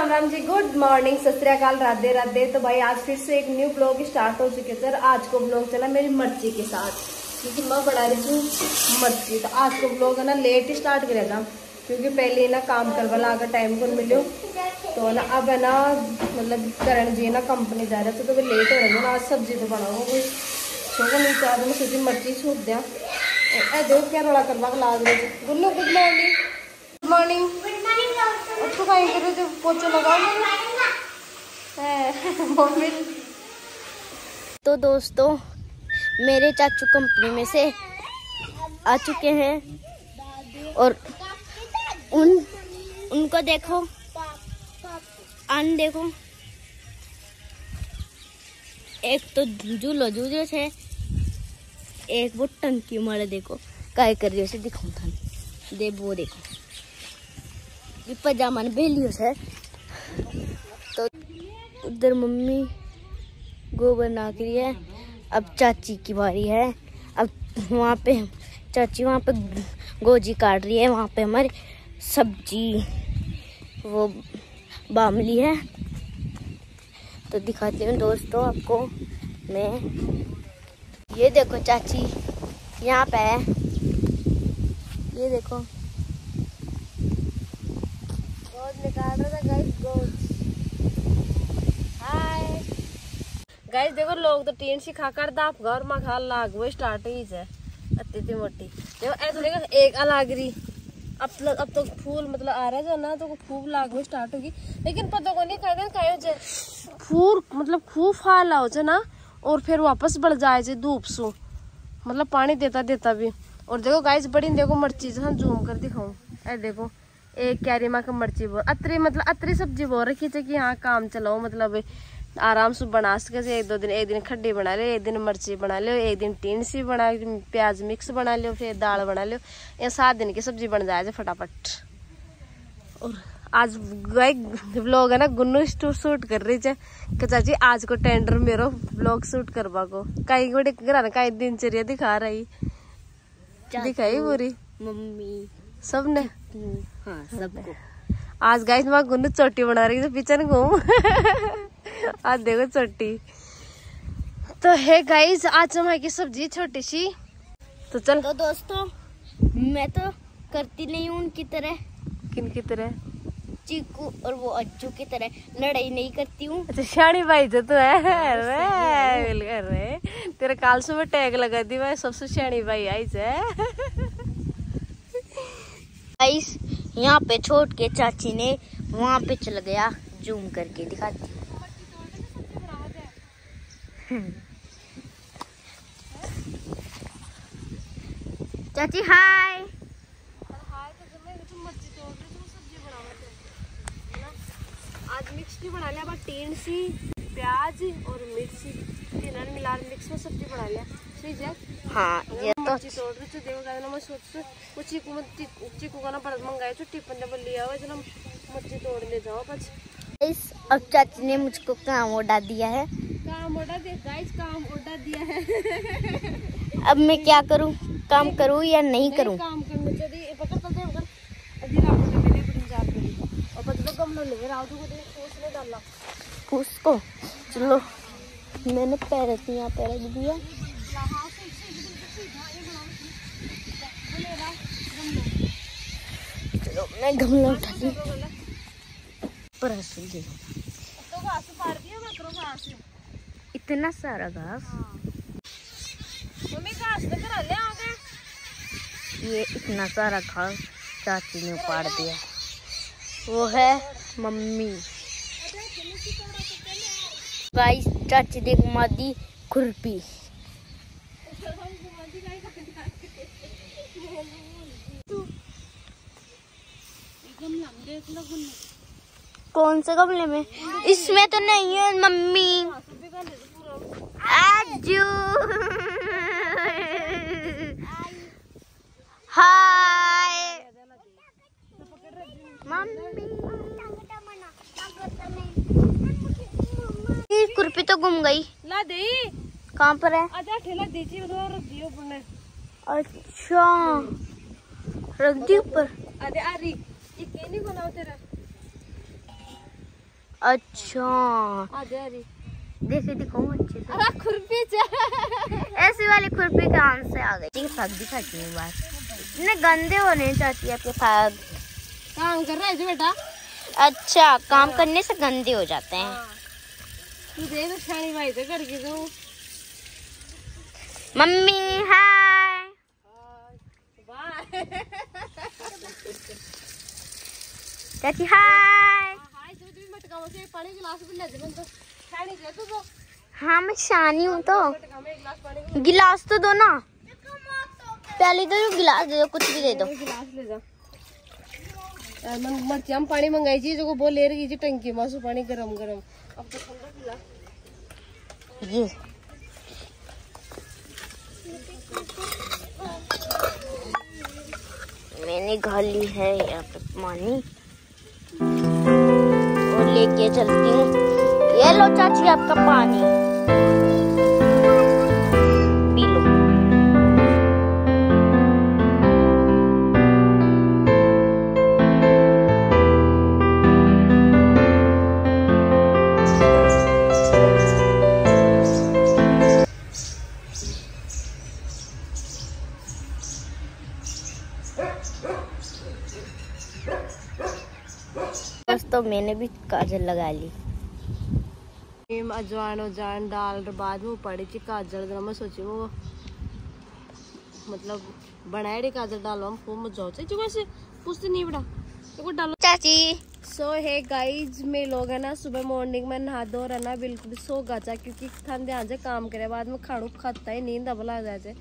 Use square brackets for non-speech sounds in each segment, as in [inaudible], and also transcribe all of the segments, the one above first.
Morning सत्याकाल Radhe Radhe. तो भाई, आज फिर से एक न्यू ब्लॉग स्टार्ट हो चुके सर। आज को ब्लॉग चला मेरी मर्ज़ी के साथ, क्योंकि मैं बना रही हूँ मर्ज़ी। तो आज को ब्लॉग है ना लेट स्टार्ट करेगा क्योंकि पहले ना काम करवा ला टाइम को मिलो तो ना अब है ना मतलब करण जी ना कंपनी जा रहे थे तो लेट हो रहे ना, आज सब्ज़ी तो बनाओ कोई छोड़ो नहीं चाह मैं सोची मर्ज़ी छूट दिया। देखो, क्या रोड़ा करवा लाग रहे गुड मॉर्निंग गुड मॉर्निंग उसको कहीं जो पोछा लगाओ [laughs] तो दोस्तों, मेरे चाचू कंपनी में से आ चुके हैं और उन, उनको देखो आन देखो। एक तो झूलो झूलो है, एक वो टंकी मारे देखो काय कर रही है दिखाऊँ था दे वो देखो। ये पजामा ने बेलियो से तो उधर मम्मी गोबर नाक रही है अब चाची की बारी है। अब वहाँ पे चाची वहाँ पे गोजी काट रही है, वहाँ पे हमारी सब्ज़ी, वो बामली है। तो दिखाती हूँ दोस्तों आपको मैं। ये देखो चाची, यहाँ पे है। ये देखो। गाइस देखो, लोग तो टीन सी खाकर दाप घर में खा लाग वो स्टार्ट ही। है अति मोटी। देखो, ऐसा देखो, एक अलग रही। अब तक अब तो फूल मतलब आ रहा है ना तो फूल लाग स्टार्ट होगी। लेकिन पता को नहीं खाएगा खाए जे फूल मतलब खूब फाल आओ ना, और फिर वापस बढ़ जाए जे धूप सो। मतलब पानी देता देता भी। और देखो गाइस बड़ी, देखो मर्ची जहाँ जूम कर दिखाऊँ। ऐ देखो एक कैरी माँ का मर्ची बोल अतरी मतलब अतरी सब्ज़ी बोल रखी थी कि हाँ काम चलाओ मतलब आराम से बना सके एक दो दिन एक दिन खड्डी बना लो एक दिन मर्ची बना लो एक दिन टीन सी बना प्याज मिक्स बना लो फिर दाल बना लो ये सात दिन की सब्ज़ी बन जाए फटाफट। और आज ब्लॉग है ना गुन्नू स्टोर शूट कर रही है कि चाची आज को टेंडर मेरो ब्लॉग शूट करवा को। कई बड़े घर कई दिनचर्या दिखा रही। दिखाई पूरी? मम्मी। सबने? हाँ सबको। आज गाइस मैं गुन्नू चोटी बना रही थी पीछे घूम। आज देखो चोटी। तो है गाइस आज हमारी सब्ज़ी छोटी सी। तो चल। तो दोस्तों मैं तो करती नहीं हूँ उनकी तरह। किन की तरह? चीकू और वो अज्जू की तरह। लड़ाई नहीं करती हूँ। अच्छा शानी भाई जो तो है। मिल कर तेरे काल सुबह टैग लगा दी मैं सबसे शानी भाई आई है गाइस यहाँ पे छोड़ के चाची ने वहाँ पे चल गया जूम करके, दिखाती [laughs] चाची हाय मिक्स भी बना लिया टीन सी प्याज और मिर्ची, तीनों मिला मिक्स में सब्ज़ी बना लिया। ठीक है? हाँ ये तो तोड़ रही थी देखो गाइस मैं सोच वो चीकू में चीकू का ना बड़ा मंगाए थे टिफ़िन ने बोल लिया हुआ जना मच्छी तोड़ ले जाओ बस। इस अब चाची ने मुझको काम ओडा दिया है। काम ओडा दिया गाइस काम ओडा दिया है। अब मैं क्या करूँ? काम करूँ या नहीं करूँ? काम करने चाहिए पता तो अगर अभी रात को मेरे बड़ी जात करी और पता तो गमला ले रात को डाला। उसको? चलो मैंने पैर यहाँ पैर दिया चलो मैं गमला उठा ली पर इतना सारा घास? तो ये इतना सारा घास चाची ने उपाड़ दिया। वो है मम्मी। गाइस चाची देख मादी खुरपी। कौन से गमले में? इसमें तो नहीं है मम्मी। आजू। हाय। मम्मी। कुर्पी तो गुम गई। ला दे। कहाँ पर है? आजा ठेला दीजिए रख दियो पुणे अच्छा। रख दी ऊपर। अरे आ रही। अच्छा। आ जा रही। देखे दिखाऊँ अच्छे से। अरे खुरपी ऐसी वाली खुरपी कहाँ से आ गई? ठीक फाग दिखाती हूँ बात। इतने गंदे होने चाहती है आपके फाग। काम कर रहा है बेटा? अच्छा काम करने से गंदे हो जाते हैं। तू भाई से करके तो। Mummy hi bye. [laughs] चाची, हाय. जो हाँ मैं शानी हूँ तो। गिलास तो दो ना। पहले तो गिलास दे दो, कुछ भी दे दो। जा मर्ची हम पानी मंगाई जो को बोल ले रही थी टंकी में सो पानी गरम गरम अब तो ये मैंने घाली है यहाँ पे पानी और लेके चलती हूँ। ये लो चाची आपका पानी। दोस्तों मैंने भी काजल लगा ली। नीम अजवान उजवान डाल बाद में पड़ी थी काजल जरा मैं सोची वो मतलब बनाए काजल डालो हम खूब मज़ा होता है जो वैसे पूछते नहीं बड़ा तो डालो। चाची। सो है गाइज़ में लोग है ना सुबह मॉर्निंग में नहा धो रहना बिल्कुल सो गाचा क्योंकि थान ध्यान से काम करे बाद में खाड़ू खाता है नींद अब आ जाए।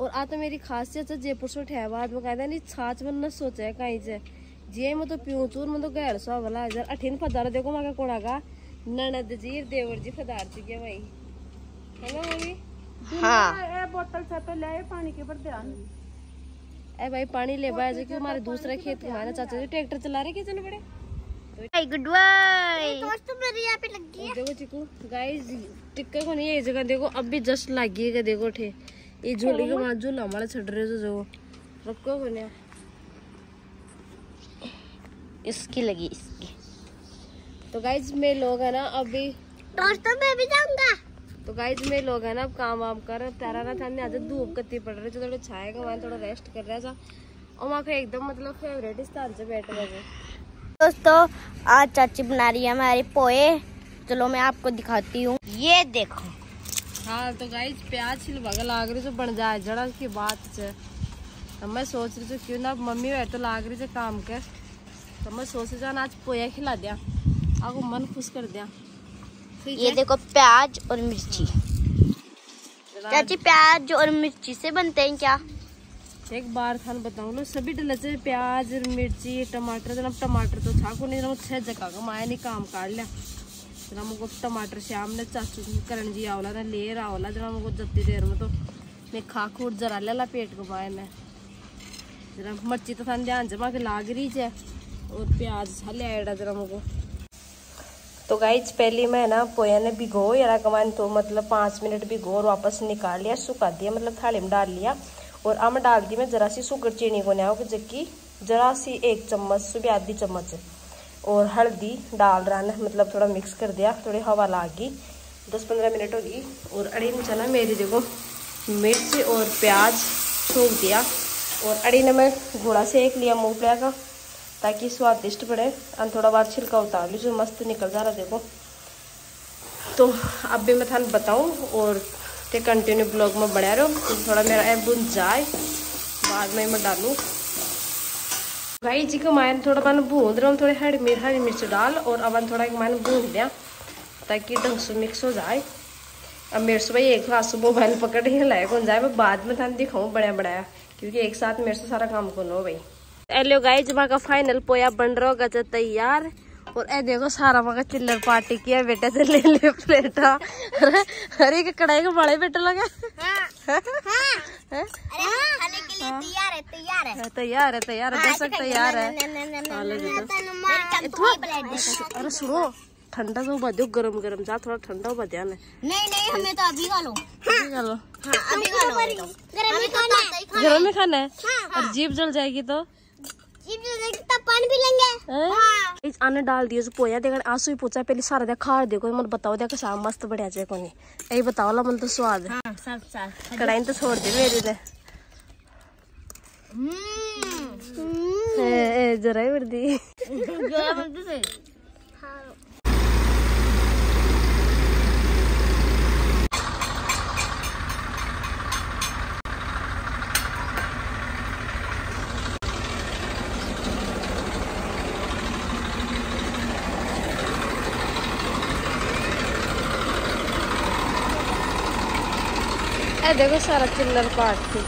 और आ तो मेरी खासियत है जयपुर से उठे बाद में कहते नहीं छाछ में न सोचे है कहीं से। जे मैं तो पीऊँ चूर मैं तो गैर सो वाला इधर अठीन फदार देखो मैं कोड़ा का ननद जी देवर जी फदार जी के भाई। है ना मम्मी हाँ। ए बोतल से तो ले पानी के ऊपर ध्यान। ए भाई पानी ले बाय जो कि हमारे दूसरे खेत है ना चाचा जी ट्रैक्टर चला रहे किचन बड़े? Good bye. दोस्तों मेरी यहाँ पे लगी और देखो चिकू गाइस टिक्का को नहीं है ये जगह देखो अब भी जस्ट लगी है देखो ठे ये झोली के बाद झूला हमारा छड़ रहे हो जो रखो को नहीं। इसकी लगी इसकी। तो गाइज़ में लोग है ना अभी दोस्तों मैं भी जाऊँगा। तो गाइस में लोग है ना अब काम वाम कर प्यारा ना था आज धूप कत्ती पड़ रही थी थोड़ा छाएगा वहाँ थोड़ा रेस्ट कर रहा था और वहाँ का एकदम मतलब फेवरेट स्थान से बैठ गए दोस्तों आज चाची बना रही है हमारे पोए चलो मैं आपको दिखाती हूँ। ये देखो। हाँ तो गाइज़ प्याज छिलवा के लाग रही जो बन जाए जड़ा की बात से। मैं सोच रही थी क्यों ना मम्मी वह तो लाग रही थी काम के। तो मैं सोच रही आज पोया खिला दिया। आपको मन खुश कर दिया। ये देखो प्याज और मिर्ची। चाची प्याज और मिर्ची से बनते हैं क्या? एक बार थान बताऊँ लो सभी डले से प्याज मिर्ची टमाटर जनाब टमाटर तो था को नहीं जनाब छह जगह का माया ने काम काट लिया। जनाब मुझको टमाटर श्याम ने चाचू करण जी आवला ने ले आवला जनाब मुझको जत्ती देर में तो मैं खा खूट जरा लेला पेट को माया ने जरा मिर्ची तो थान ध्यान जमा के लाग रही है और प्याज छा ले आया जरा मुझको तो गाइज़ पहले मैं ना पोया ने भिगो, यारा कमान तो मतलब पाँच मिनट भिगो और वापस निकाल लिया, सुखा दिया मतलब थाली में डाल लिया। और अब मैं डाल दी, मैं जरा सी सुगर चीनी को न्याओ जबकि जरा सी एक चम्मच, सुबह आधी चम्मच। और हल्दी डाल रहा है मतलब थोड़ा मिक्स कर दिया, थोड़ी हवा ला गई दस पंद्रह मिनट होगी, और अड़ी में चला मेरी देखो, मिर्च और प्याज छोक दिया। और अड़ी ने मैं घोड़ा सेक लिया मूंगफलिया का ताकि स्वादिष्ट बने और थोड़ा बाद छिलका उतार ली जो मस्त निकल जा रहा देखो। तो अब भी मैं थान बताऊँ और ते कंटिन्यू ब्लॉग में बढ़ा रहो तो थोड़ा मेरा ऐप बुन जाए, बाद में मैं डालूँ। भाई जी को मैंने थोड़ा मैंने भून रहा हूँ, थोड़ी हरी मिर्च हरी मिर्च डाल और अब थोड़ा मैंने भून लिया, ताकि ढंग से मिक्स हो जाए। अब मेरे से भाई एक हाथ से मोबाइल पकड़ ही लायक हो जाए, मैं बाद में थान दिखाऊँ बढ़िया बढ़ाया क्योंकि एक साथ मेरे से सारा काम करो भाई। एलो गाइस जमा का फाइनल पोया बन रहा होगा तैयार। और ए देखो सारा मगा चिल्लर पार्टी किया बेटा से ले ले प्लेटा। अरे अरे के कढ़ाई के बड़े बेटा लगे तैयार है तैयार है। तैयार है तैयार है तैयार है। हाँ, अरे सुनो ठंडा तो बदो गरम गरम जा थोड़ा ठंडा हो बदिया ने नहीं नहीं हमें तो अभी खा लो। हाँ अभी खा लो। गरम में खाना है। गरम में खाना है। और जीप जल जाएगी तो जीप जो देख तब पानी पी लेंगे हैं? इस आने डाल दियो पोया देखा आँसू ही पूछा पहले सारा दे खा दे मन बताओ दे कैसा मस्त बढ़िया जे कोनी यही बताओ ला मन तो स्वाद। हाँ सब कढ़ाई तो छोड़ दे मेरे ने हम्म। ए जरा ही बढ़ दी। [laughs] जो बनते से ए देखो सारा चिल्लर पाट थी